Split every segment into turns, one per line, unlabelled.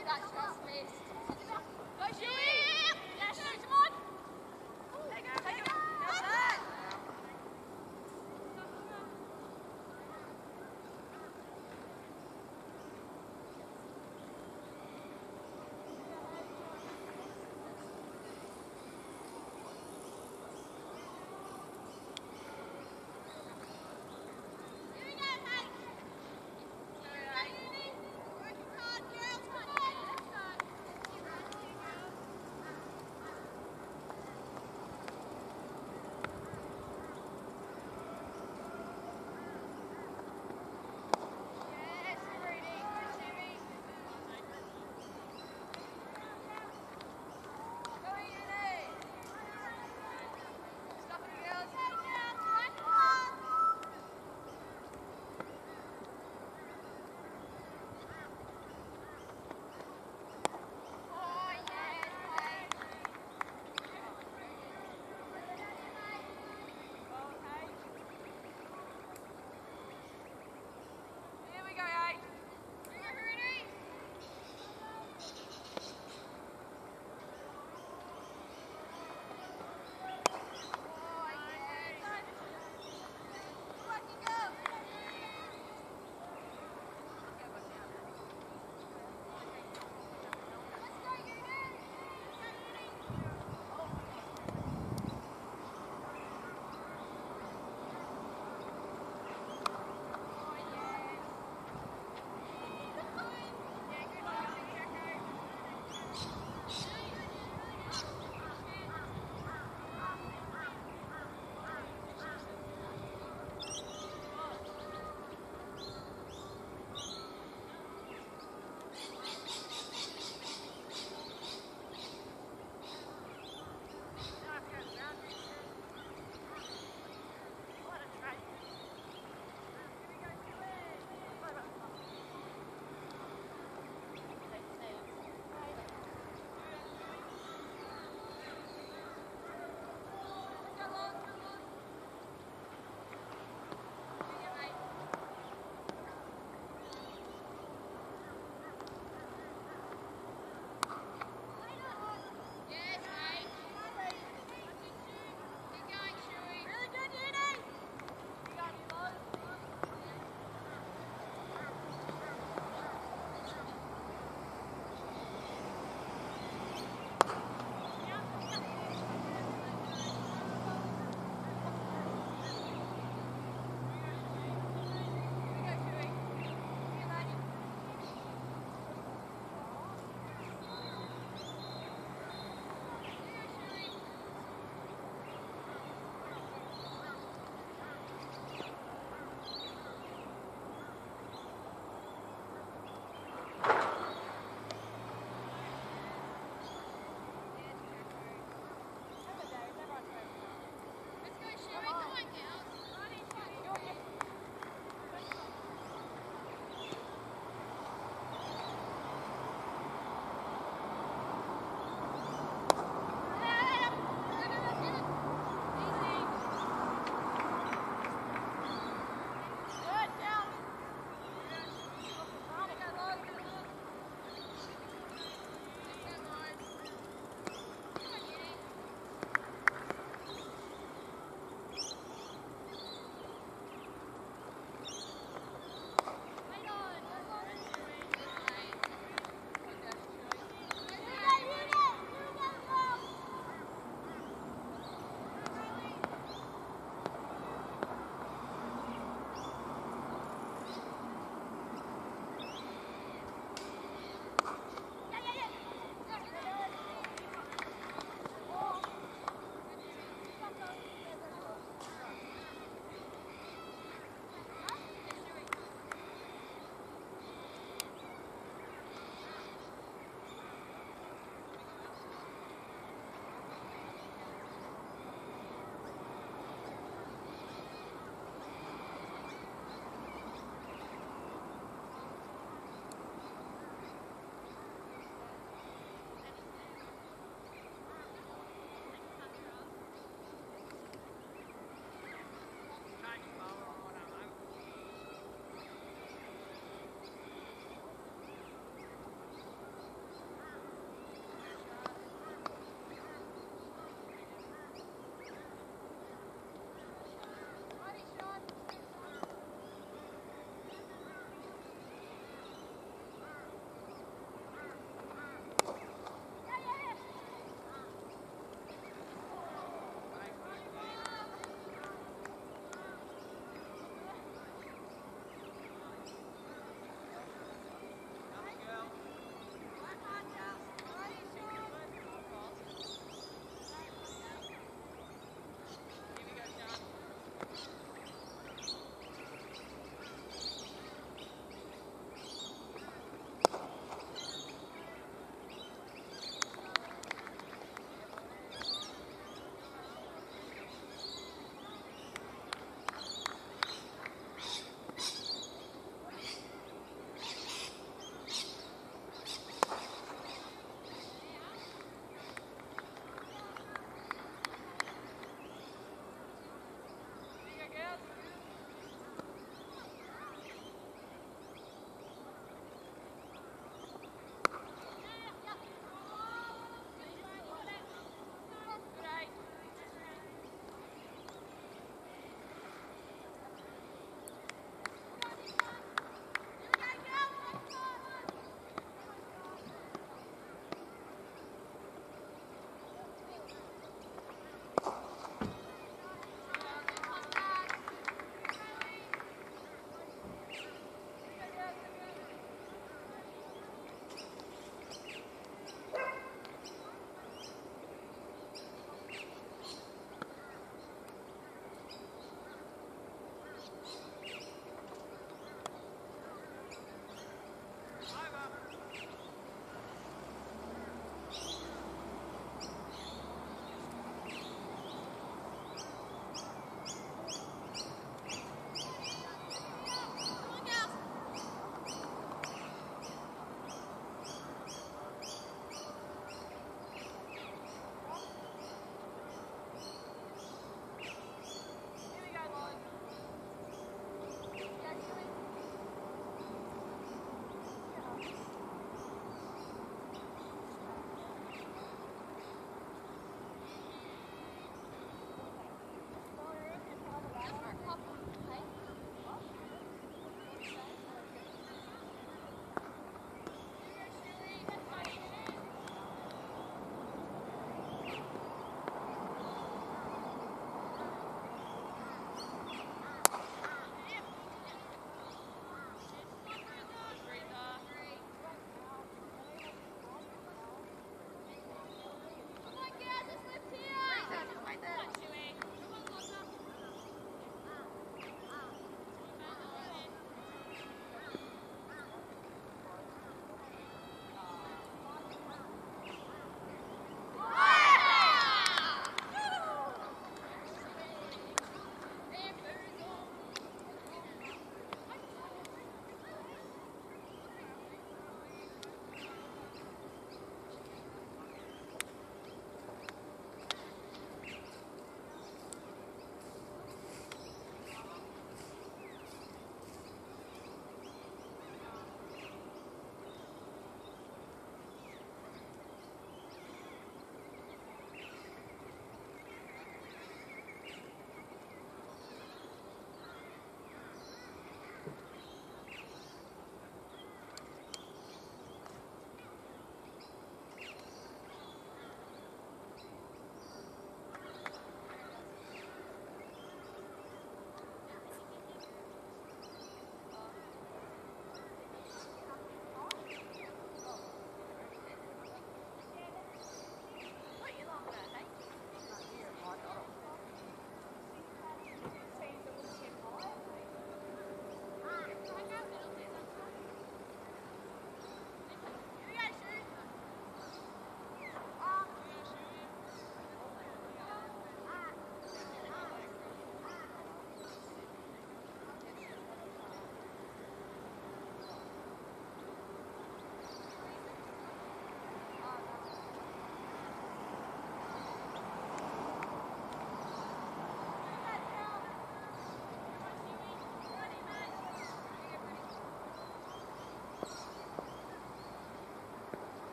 that's just me.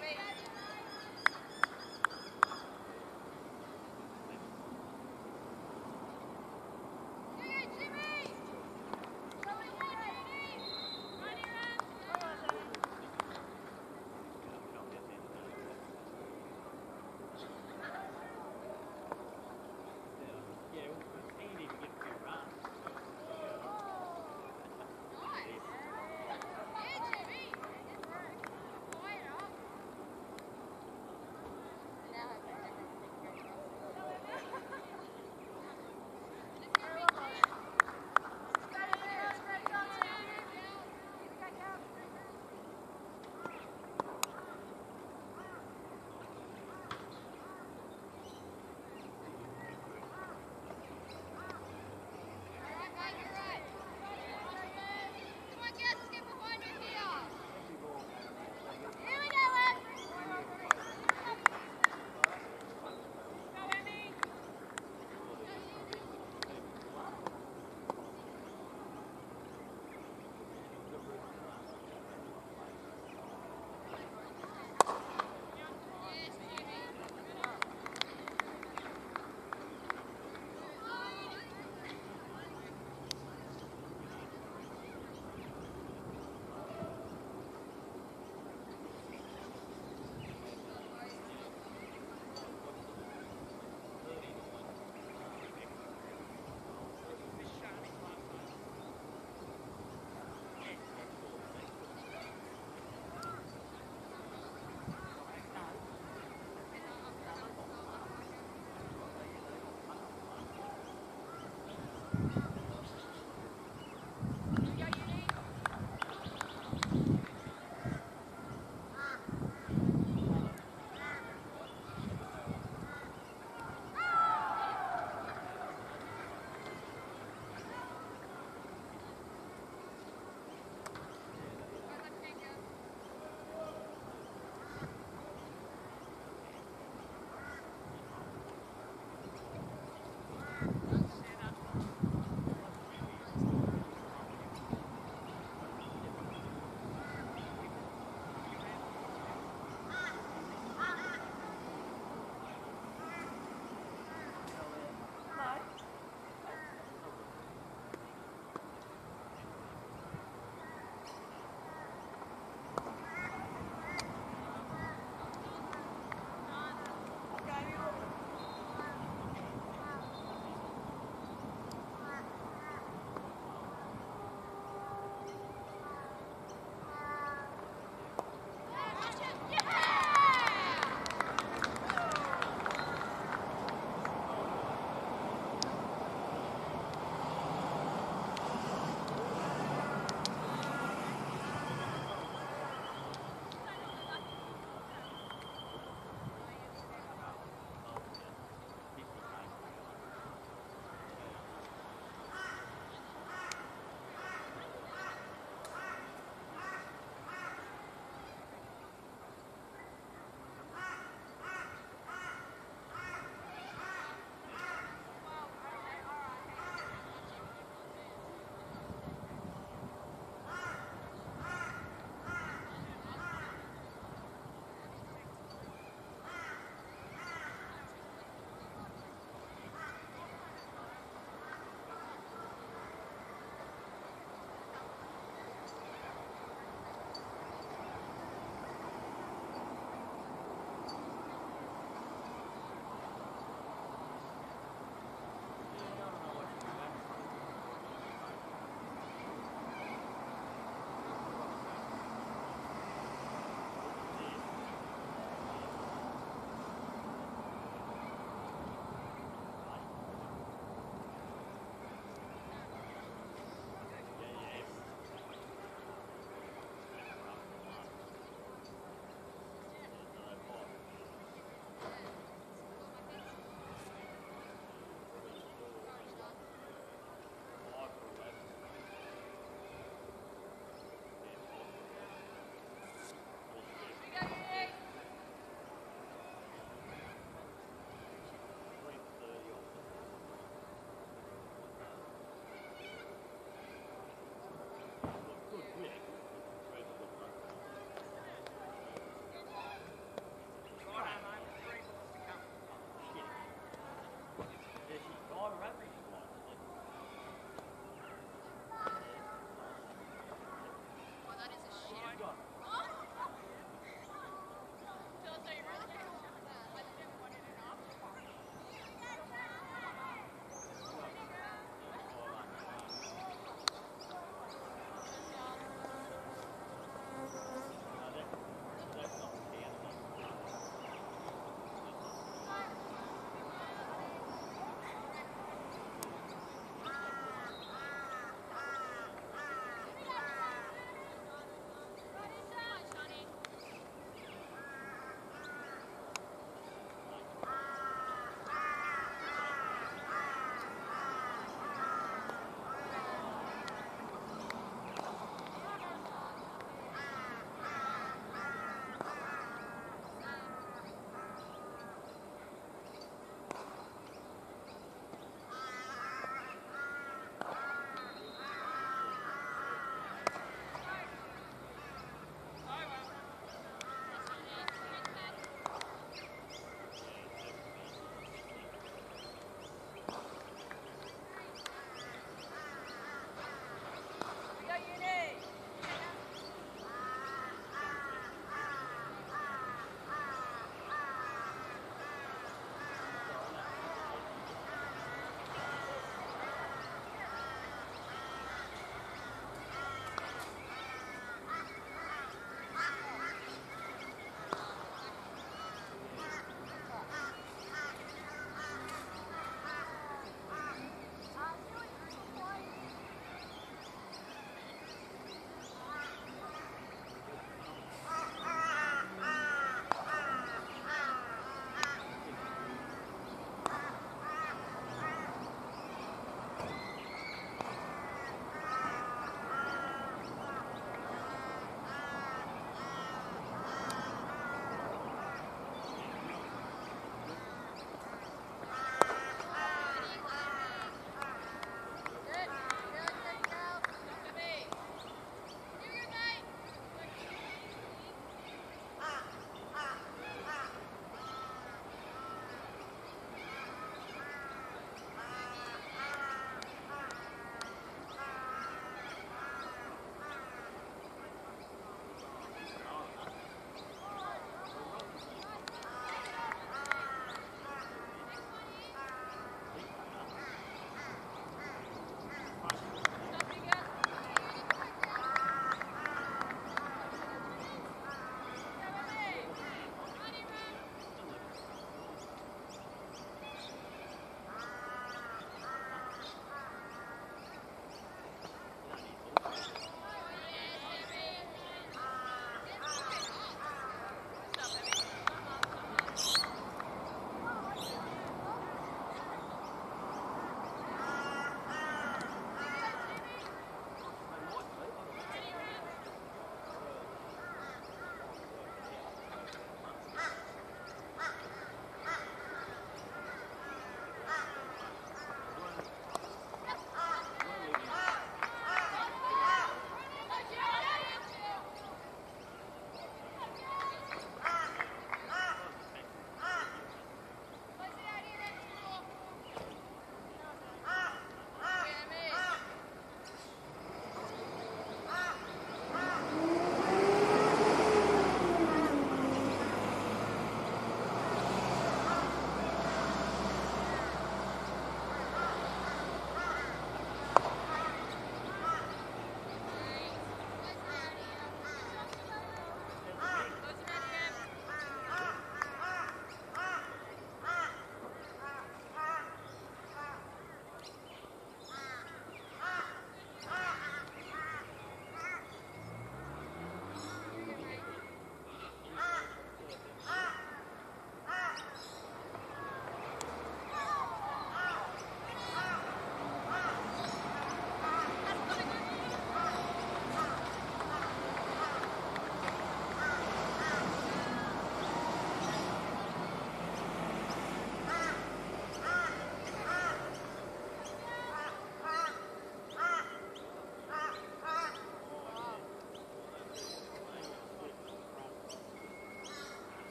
Sammy.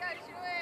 gotta do it.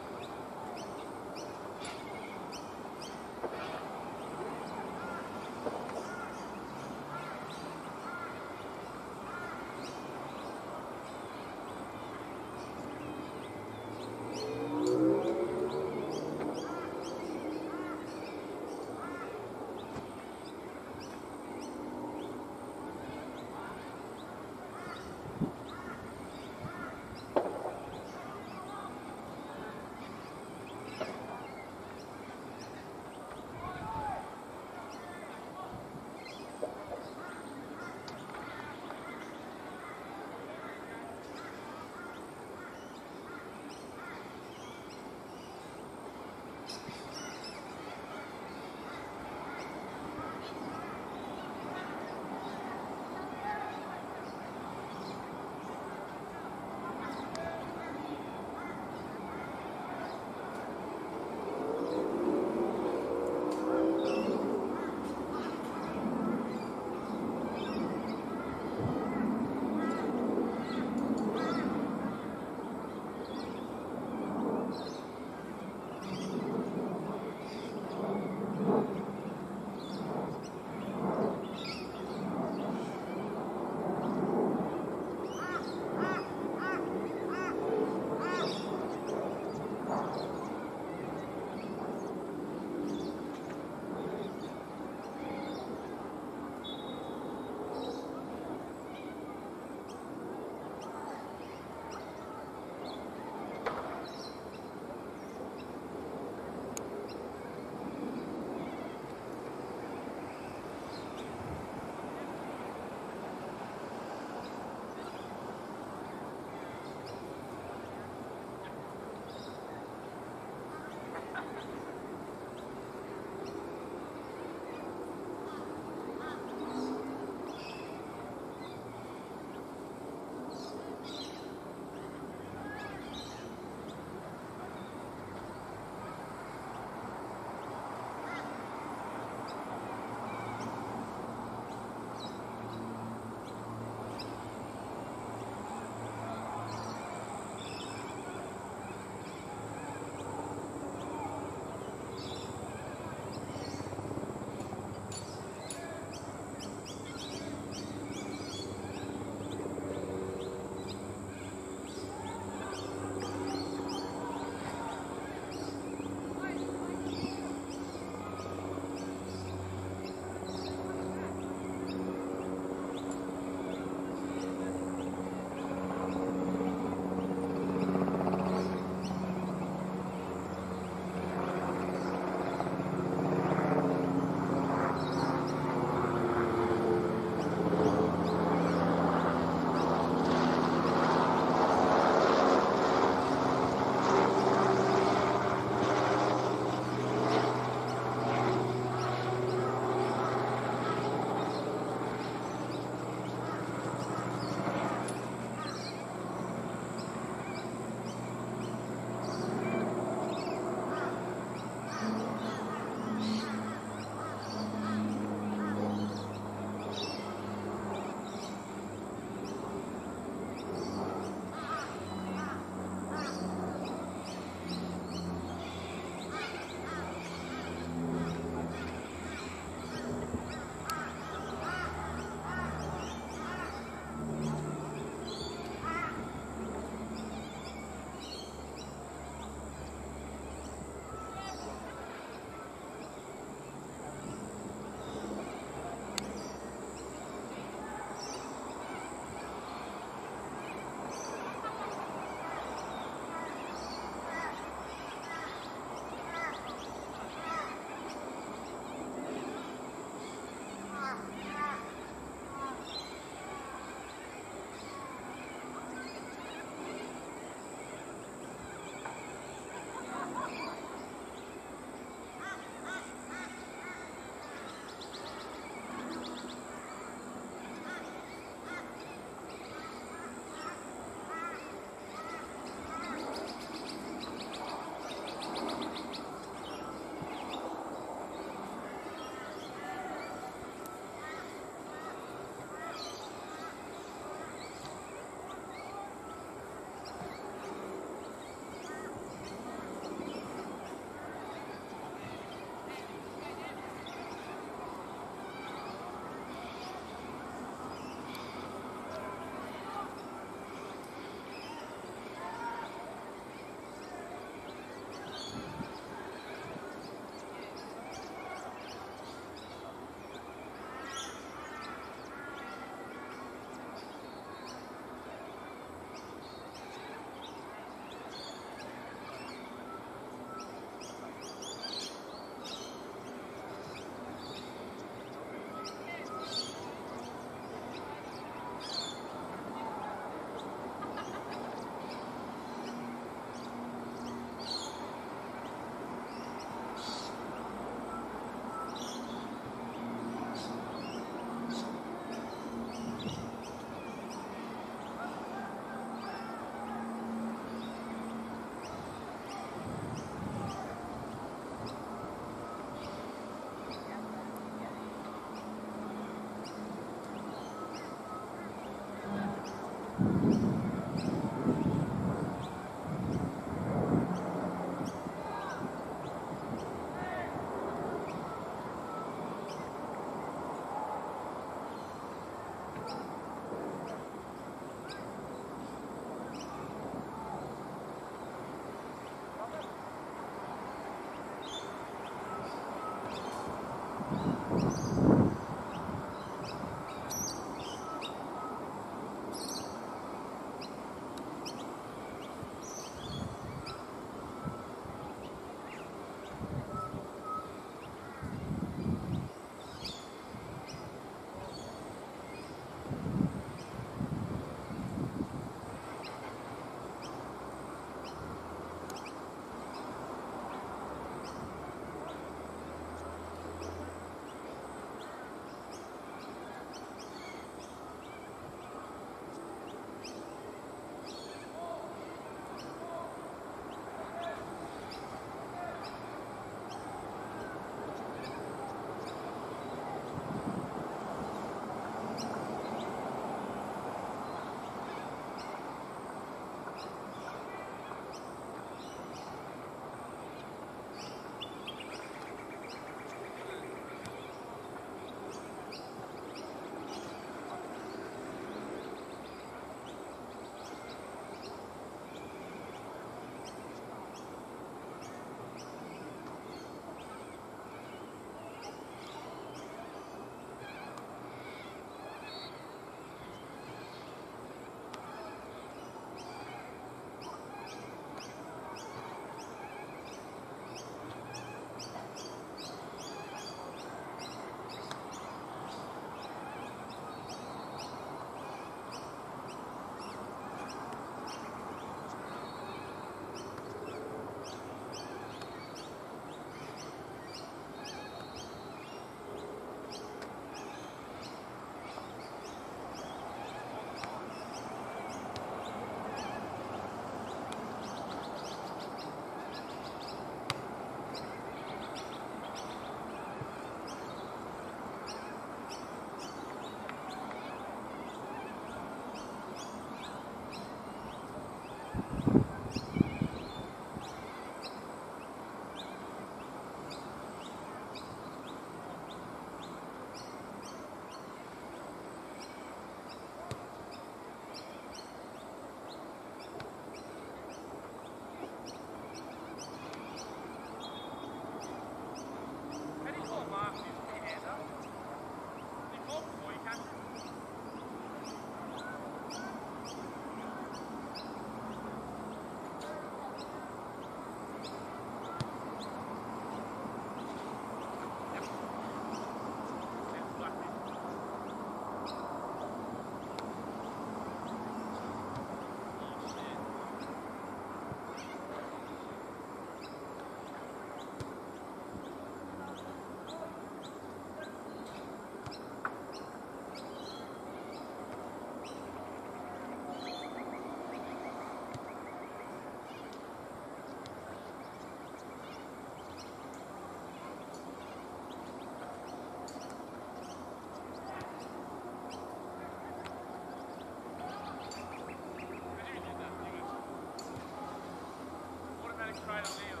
Wow.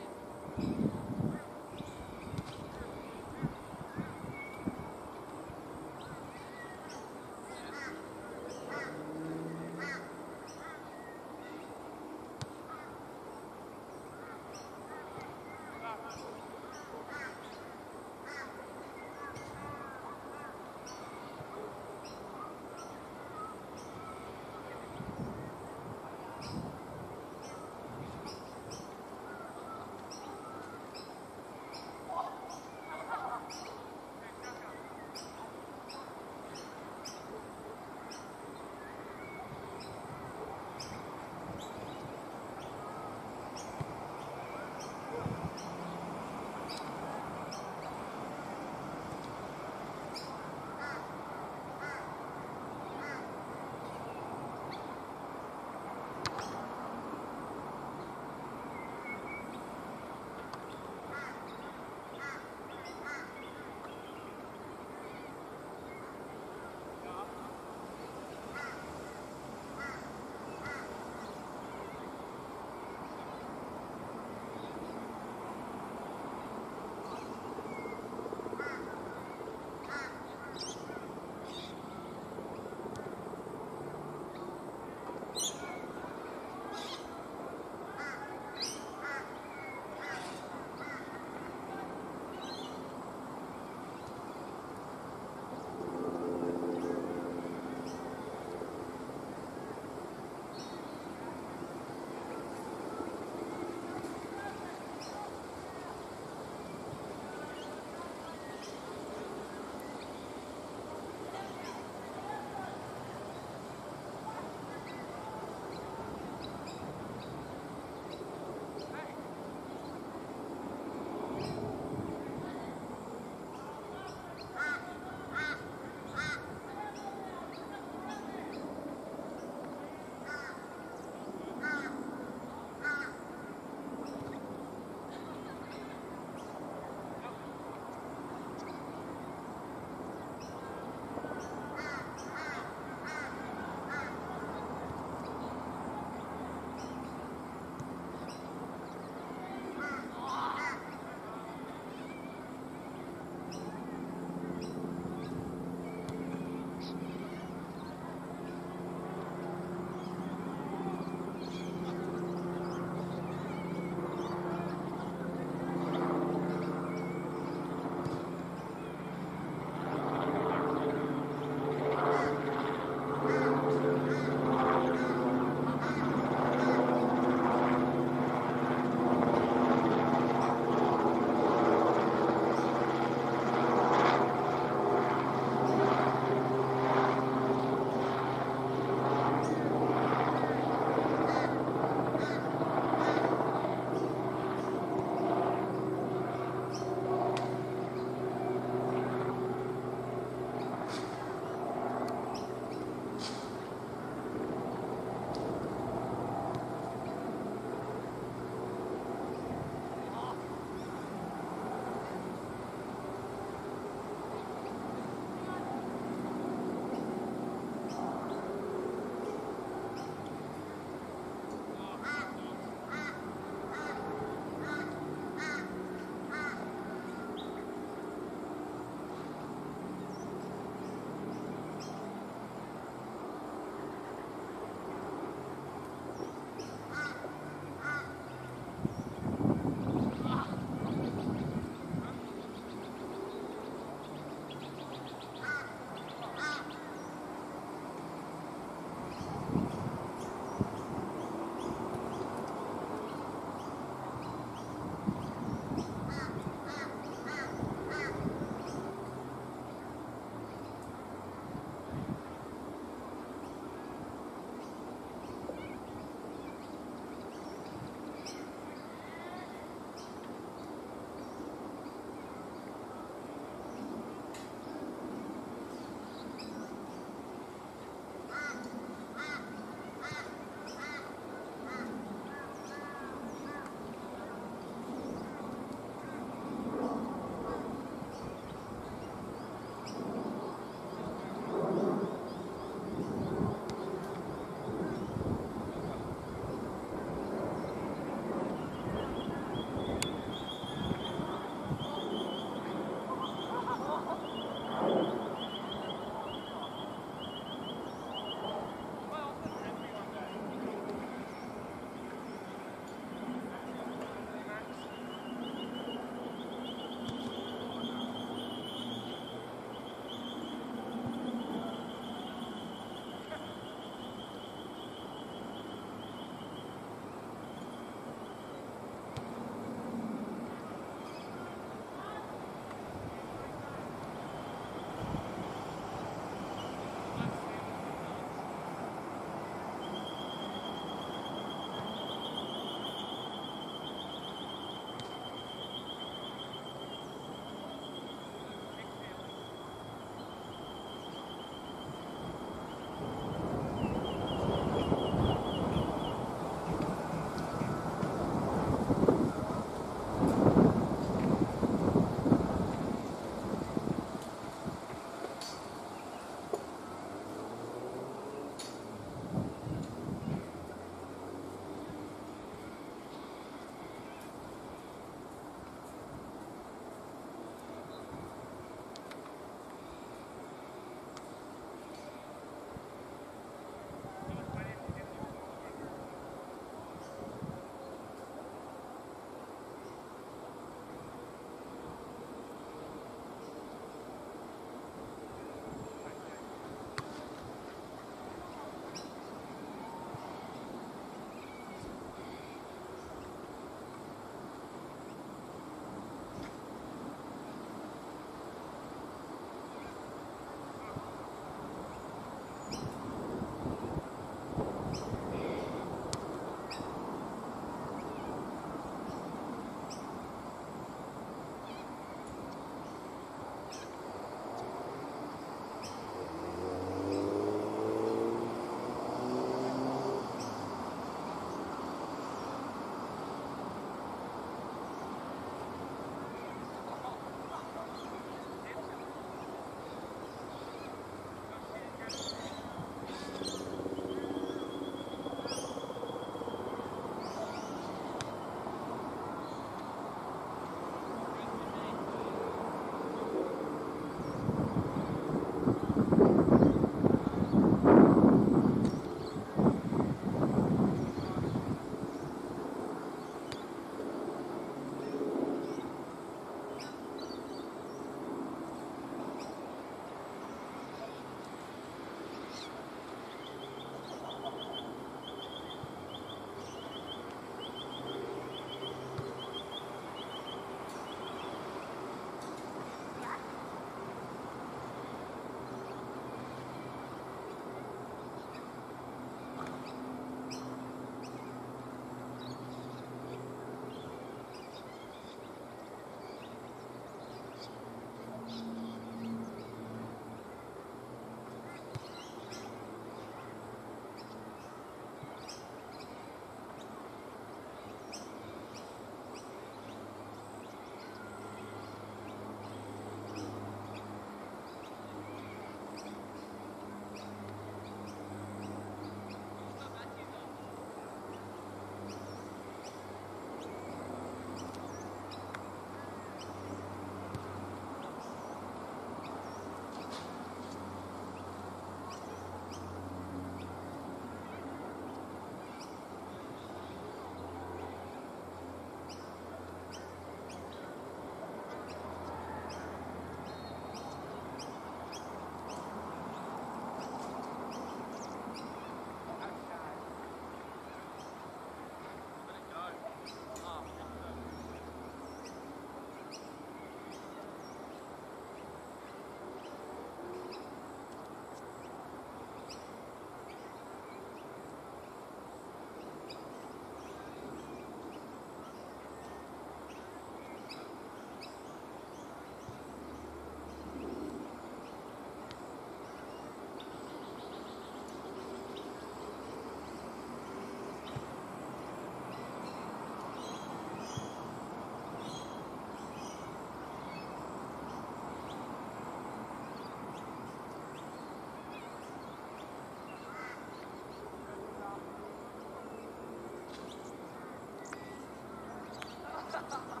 Ha ha ha!